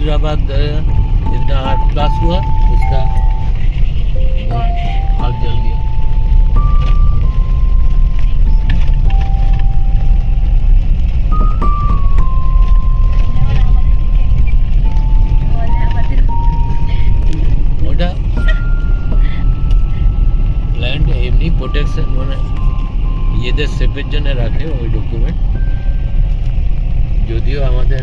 बात जितना heart class हुआ उसका आग जल गया ওটা প্ল্যান্ট এমনি প্রোটেকশন মানে ইয়েদের সেফের জন্য রাখে ওই ডকুমেন্ট যদিও আমাদের